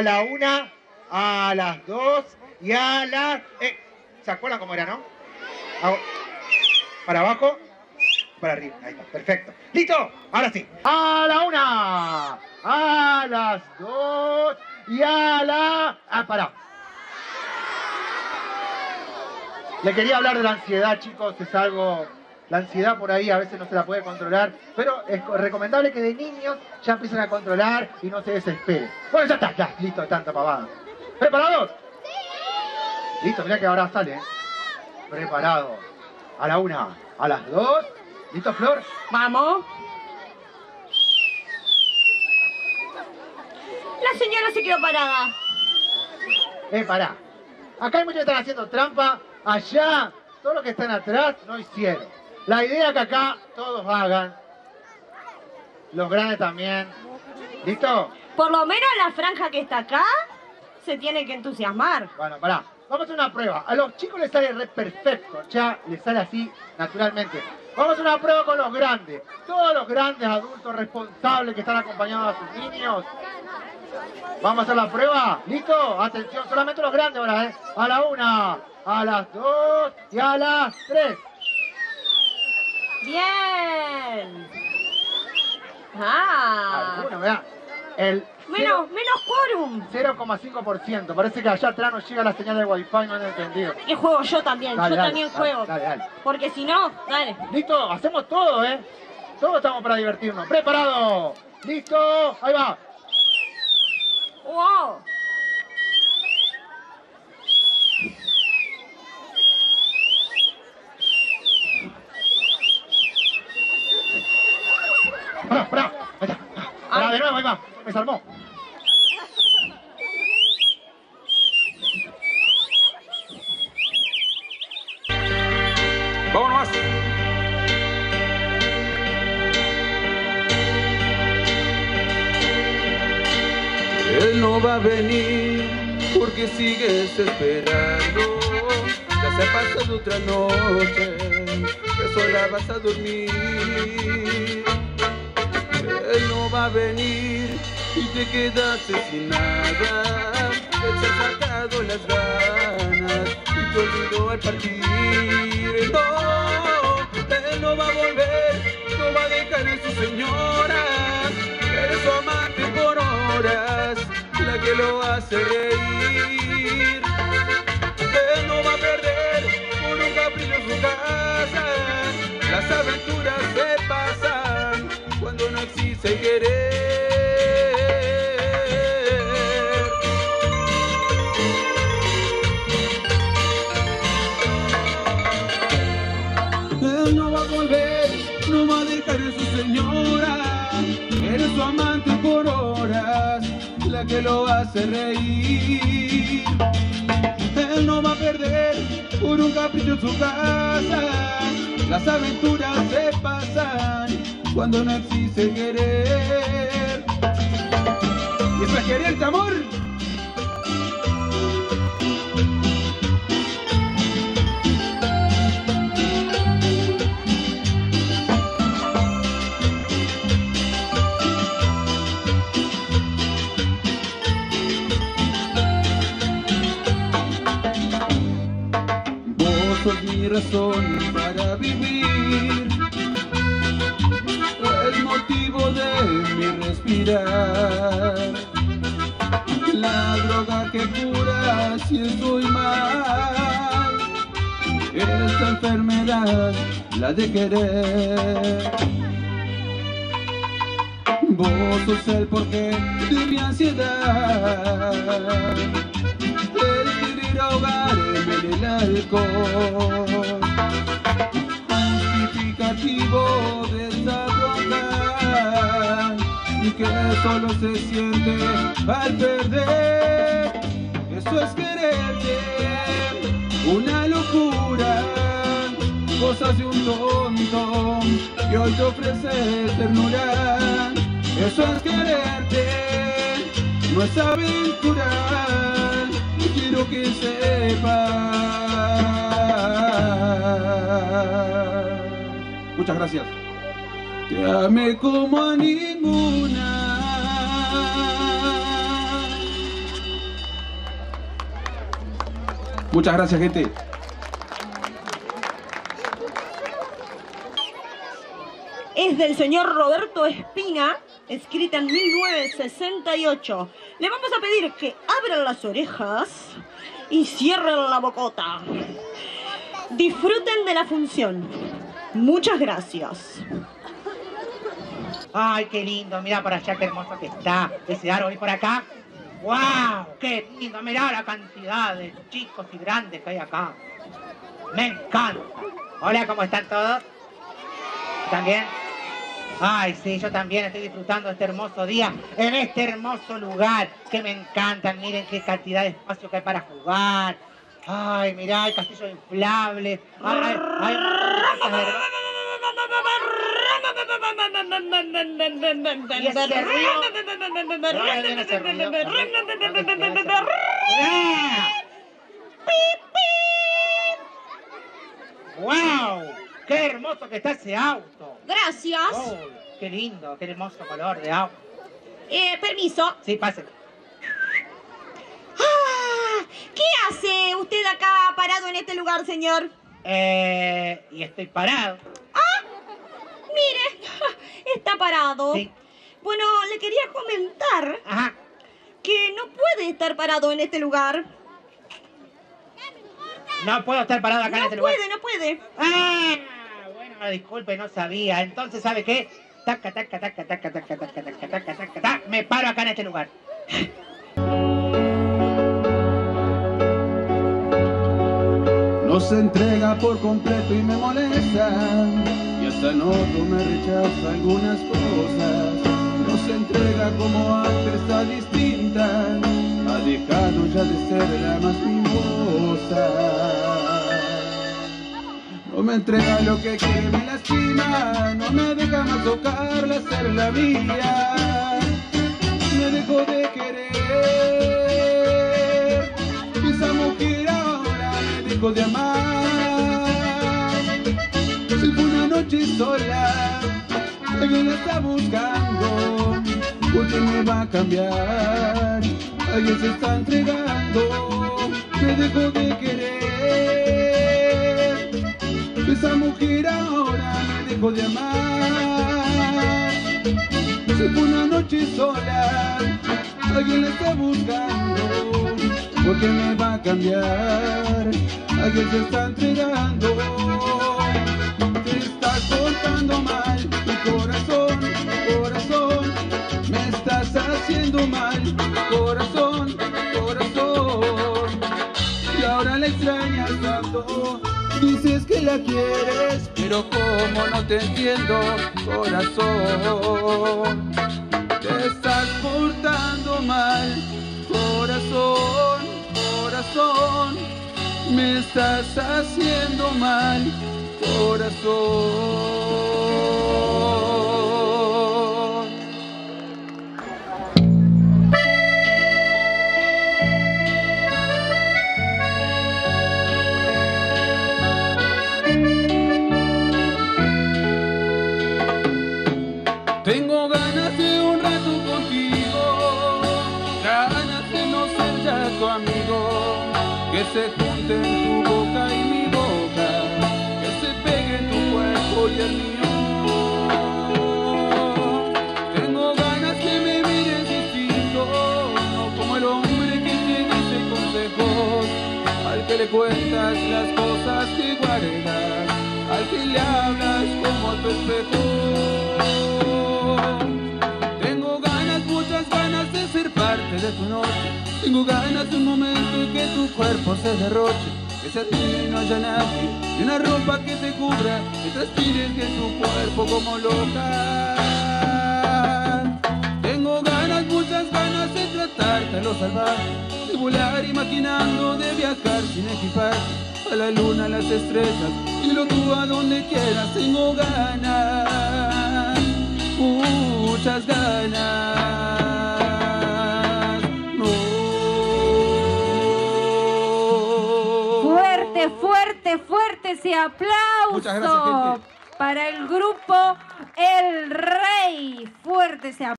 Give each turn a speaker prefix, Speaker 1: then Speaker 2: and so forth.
Speaker 1: a la una, a las dos y a las... eh, ¿Se acuerdan cómo era, no? Para abajo, para arriba. Ahí está, perfecto. ¿Listo? Ahora sí. A la una, a las dos y a la... Ah, pará. Le quería hablar de la ansiedad, chicos, es algo... La ansiedad por ahí a veces no se la puede controlar, pero es recomendable que de niños ya empiecen a controlar y no se desesperen. Bueno, ya está, ya, listo, tanta pavada. ¿Preparados? Listo, mirá que ahora sale, ¿eh? Preparados. A la una, a las dos. ¿Listo, Flor?
Speaker 2: Vamos. La señora se quedó parada.
Speaker 1: Eh, pará. Acá hay muchos que están haciendo trampa. Allá, todos los que están atrás no hicieron. La idea es que acá todos hagan. Los grandes también. ¿Listo?
Speaker 2: Por lo menos la franja que está acá se tiene que entusiasmar.
Speaker 1: Bueno, pará. Vamos a hacer una prueba. A los chicos les sale re perfecto. Ya les sale así naturalmente. Vamos a hacer una prueba con los grandes. Todos los grandes adultos responsables que están acompañados a sus niños. Vamos a hacer la prueba. ¿Listo? Atención, solamente los grandes ahora, ¿eh? A la una, a las dos y a las tres.
Speaker 2: Bien. Ah.
Speaker 1: Algunos, vean. El
Speaker 2: Menos, menos quórum.
Speaker 1: 0,5%. Parece que allá atrás no llega la señal de wifi, no han entendido.
Speaker 2: Que juego yo también.
Speaker 1: Dale,
Speaker 2: yo
Speaker 1: dale,
Speaker 2: también
Speaker 1: dale,
Speaker 2: juego.
Speaker 1: dale, dale.
Speaker 2: Porque si no, dale.
Speaker 1: ¿Listo? Hacemos todo, ¿eh? Todos estamos para divertirnos. ¿Preparado? ¿Listo? Ahí va.
Speaker 2: Wow.
Speaker 1: Pará, pará. Ahí está. Me salmó.
Speaker 3: ¡Vámonos! Él no va a venir porque sigues esperando. Ya se ha pasado otra noche, que sola vas a dormir. Él no va a venir y te quedaste sin nada. Él se ha sacado las ganas y te olvidó al partir. No, él no va a volver, no va a dejar a su señora. Eres su amante por horas, la que lo hace reír. No va a volver, no va a dejar a su señora. Eres su amante por horas, la que lo hace reír. Él no va a perder por un capricho en su casa. Las aventuras se pasan cuando no existe querer. ¿Y eso es quererte, amor? Mi razón para vivir, el motivo de mi respirar, la droga que cura si estoy mal, esta enfermedad, la de querer. Vos sos el porqué de mi ansiedad el querer ahogarme en el alcohol. Justificativo de bronca y que solo se siente al perder. Eso es quererte una locura cosas de un tonto que hoy te ofrece ternura. Eso es quererte no es aventura quiero que sepas. Muchas gracias. Te amé como a ninguna. Muchas gracias, gente.
Speaker 2: Es del señor Roberto Espina escrita en 1968. Le vamos a pedir que abran las orejas y cierren la bocota. Disfruten de la función. Muchas gracias.
Speaker 4: Ay, qué lindo, mira por allá qué hermoso que está. Ese árbol y por acá. ¡Wow! ¡Qué lindo! Mirá la cantidad de chicos y grandes que hay acá. Me encanta. Hola, ¿cómo están todos? ¿Están bien? Ay, sí, yo también estoy disfrutando este hermoso día, en este hermoso lugar que me encanta. Miren qué cantidad de espacio que hay para jugar. Ay, mirá, el castillo inflable. Ay. ¡Wow! ¡Qué hermoso que está ese auto!
Speaker 2: Gracias.
Speaker 4: Oh, ¡Qué lindo! ¡Qué hermoso color de auto!
Speaker 2: Eh, permiso.
Speaker 4: Sí, pase.
Speaker 2: Ah, ¿Qué hace usted acá parado en este lugar, señor?
Speaker 4: Eh, y estoy parado.
Speaker 2: Mire, está parado.
Speaker 4: Sí.
Speaker 2: Bueno, le quería comentar
Speaker 4: Ajá.
Speaker 2: que no puede estar parado en este lugar.
Speaker 4: No puedo estar parado acá en
Speaker 2: No
Speaker 4: este lugar.
Speaker 2: puede, no puede.
Speaker 4: Ah, disculpe, no sabía. Entonces, ¿sabe qué? Taca, taca, taca, taca, taca, taca, taca, taca, taca, taca. Me paro acá en este lugar.
Speaker 3: No se entrega por completo y me molesta. Y hasta noto me rechaza algunas cosas. No se entrega como antes, está distinta. Ha dejado ya de ser la más mimosa. No me entrega lo que quiere, me lastima. No me deja más tocarla, ser la mía. Me dejó de querer. Esa mujer ahora me dejó de amar. Se fue una noche sola, alguien la está buscando. Porque me va a cambiar, alguien se está entregando. Me dejó de querer. Esa mujer ahora me dejó de amar. Se fue una noche sola, alguien la está buscando, porque me va a cambiar, alguien se está entregando. Te estás portando mal, mi corazón, corazón, me estás haciendo mal, corazón, corazón. Y ahora la extrañas tanto, dices que la quieres, pero como no te entiendo, corazón. Te estás portando mal, corazón, corazón. Me estás haciendo mal, corazón. Ya tu amigo, que se junten tu boca y mi boca, que se pegue tu cuerpo y el mío. Tengo ganas que me mires distinto, no como el hombre que te dice consejos, al que le cuentas las cosas que guardas, al que le hablas como a tu espejo. Tengo ganas, muchas ganas de ser parte de tu noche. Tengo ganas de un momento en que tu cuerpo se derroche. Que se ti no haya nadie, una ropa que te cubra, que transpires que tu cuerpo como loca. Tengo ganas, muchas ganas de tratarte a lo salvaje, de volar imaginando, de viajar sin equipar, a la luna, a las estrellas, y lo tú a donde quieras. Tengo ganas,
Speaker 5: ese aplauso.
Speaker 3: Gracias.
Speaker 5: Para el grupo El Rey. Fuerte ese aplauso.